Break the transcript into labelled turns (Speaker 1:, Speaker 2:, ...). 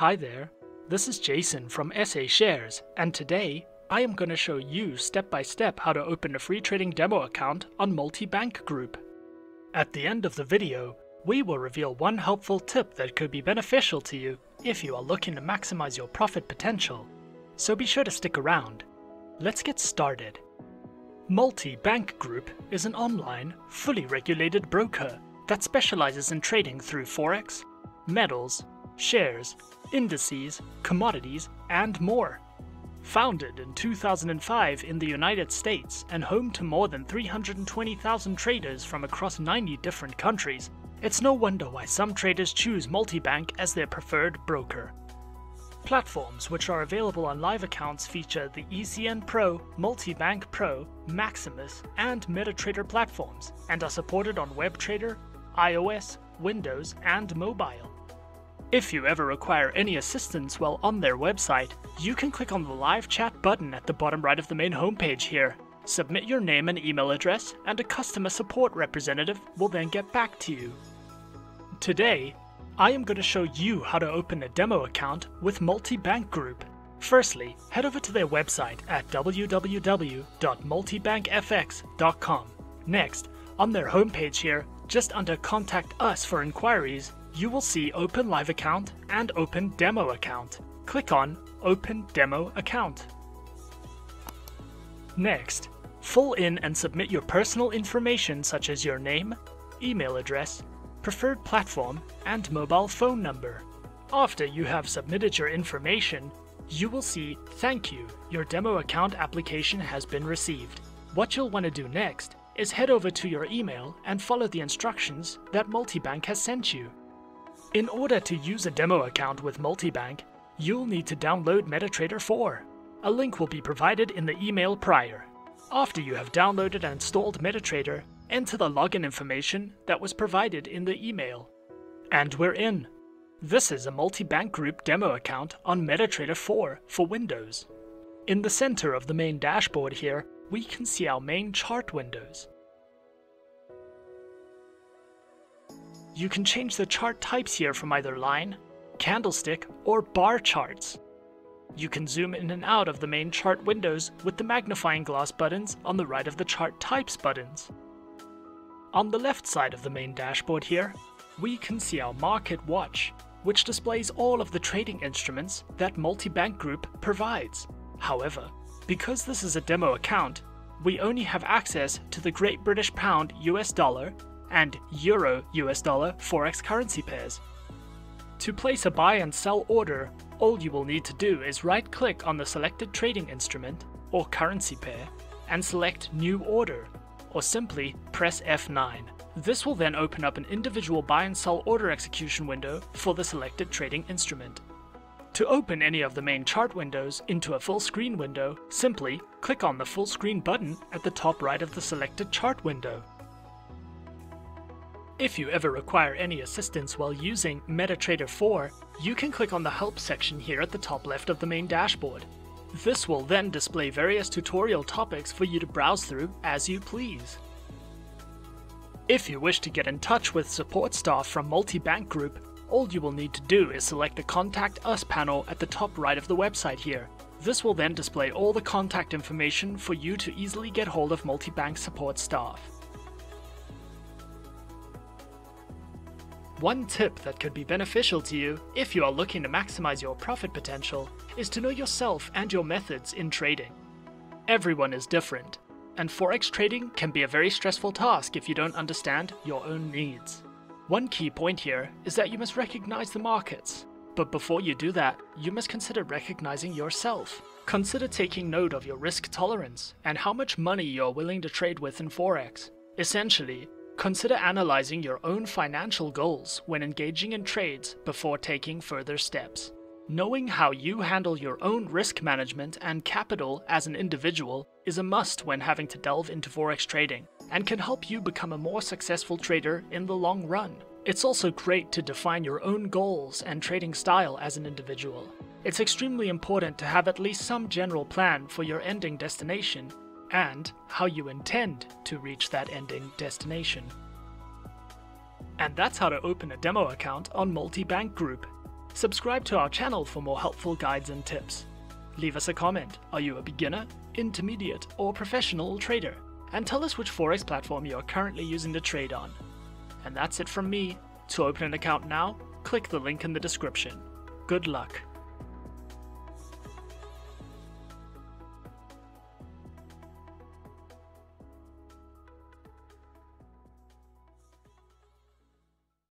Speaker 1: Hi there, this is Jason from SA Shares, and today I am going to show you step by step how to open a free trading demo account on Multibank Group. At the end of the video, we will reveal one helpful tip that could be beneficial to you if you are looking to maximize your profit potential, so be sure to stick around. Let's get started. Multibank Group is an online, fully regulated broker that specializes in trading through forex, metals, shares, indices, commodities, and more. Founded in 2005 in the United States and home to more than 320,000 traders from across 90 different countries, it's no wonder why some traders choose Multibank as their preferred broker. Platforms which are available on live accounts feature the ECN Pro, Multibank Pro, Maximus, and MetaTrader platforms, and are supported on WebTrader, iOS, Windows, and mobile. If you ever require any assistance while on their website, you can click on the live chat button at the bottom right of the main homepage here. Submit your name and email address, and a customer support representative will then get back to you. Today, I am going to show you how to open a demo account with Multibank Group. Firstly, head over to their website at www.multibankfx.com. Next, on their homepage here, just under Contact Us for inquiries, you will see Open Live Account and Open Demo Account. Click on Open Demo Account. Next, fill in and submit your personal information such as your name, email address, preferred platform, and mobile phone number. After you have submitted your information, you will see Thank you, your demo account application has been received. What you'll want to do next is head over to your email and follow the instructions that Multibank has sent you. In order to use a demo account with Multibank, you'll need to download MetaTrader 4. A link will be provided in the email prior. After you have downloaded and installed MetaTrader, enter the login information that was provided in the email. And we're in. This is a Multibank Group demo account on MetaTrader 4 for Windows. In the center of the main dashboard here, we can see our main chart windows. You can change the chart types here from either line, candlestick, or bar charts. You can zoom in and out of the main chart windows with the magnifying glass buttons on the right of the chart types buttons. On the left side of the main dashboard here, we can see our Market Watch, which displays all of the trading instruments that Multibank Group provides. However, because this is a demo account, we only have access to the Great British Pound US dollar and Euro US dollar forex currency pairs. To place a buy and sell order, all you will need to do is right click on the selected trading instrument or currency pair and select New Order or simply press F9. This will then open up an individual buy and sell order execution window for the selected trading instrument. To open any of the main chart windows into a full screen window, simply click on the full screen button at the top right of the selected chart window. If you ever require any assistance while using MetaTrader 4, you can click on the Help section here at the top left of the main dashboard. This will then display various tutorial topics for you to browse through as you please. If you wish to get in touch with support staff from Multibank Group, all you will need to do is select the Contact Us panel at the top right of the website here. This will then display all the contact information for you to easily get hold of Multibank support staff. One tip that could be beneficial to you if you are looking to maximize your profit potential is to know yourself and your methods in trading. Everyone is different, and forex trading can be a very stressful task if you don't understand your own needs. One key point here is that you must recognize the markets, but before you do that, you must consider recognizing yourself. Consider taking note of your risk tolerance and how much money you're willing to trade with in forex. Essentially, Consider analyzing your own financial goals when engaging in trades before taking further steps. Knowing how you handle your own risk management and capital as an individual is a must when having to delve into forex trading and can help you become a more successful trader in the long run. It's also great to define your own goals and trading style as an individual. It's extremely important to have at least some general plan for your ending destination and how you intend to reach that ending destination. And that's how to open a demo account on Multibank Group. Subscribe to our channel for more helpful guides and tips. Leave us a comment. Are you a beginner, intermediate, or professional trader? And tell us which Forex platform you are currently using to trade on. And that's it from me. To open an account now, click the link in the description. Good luck.